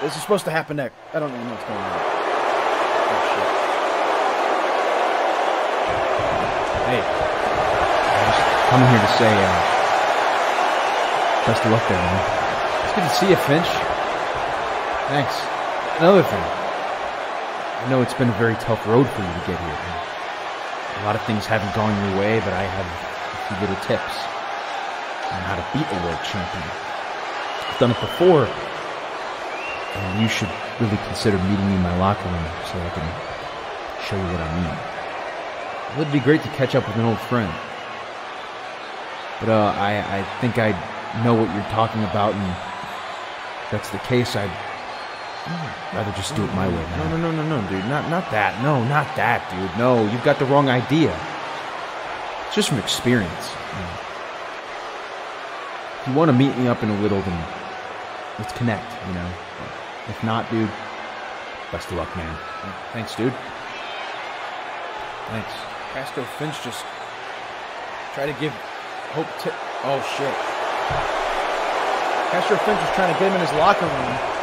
This is supposed to happen next. I don't even know what's going on. Oh, shit. Hey, I'm just coming here to say, uh, best of luck there, man. It's good to see you, Finch. Thanks. Another thing. I know it's been a very tough road for you to get here. A lot of things haven't gone your way, but I have a few little tips on how to beat a world champion. I've done it before, and you should really consider meeting me in my locker room so I can show you what I mean. It would be great to catch up with an old friend. But uh, I, I think I know what you're talking about, and if that's the case, I'd rather just do it my way, man. No, no, no, no, no, dude. Not, not that. No, not that, dude. No, you've got the wrong idea. It's just from experience. you know. If you want to meet me up in a little, then let's connect, you know. If not, dude, best of luck, man. Thanks, dude. Thanks. Castro Finch just try to give hope to. Oh shit. Castro Finch was trying to get him in his locker room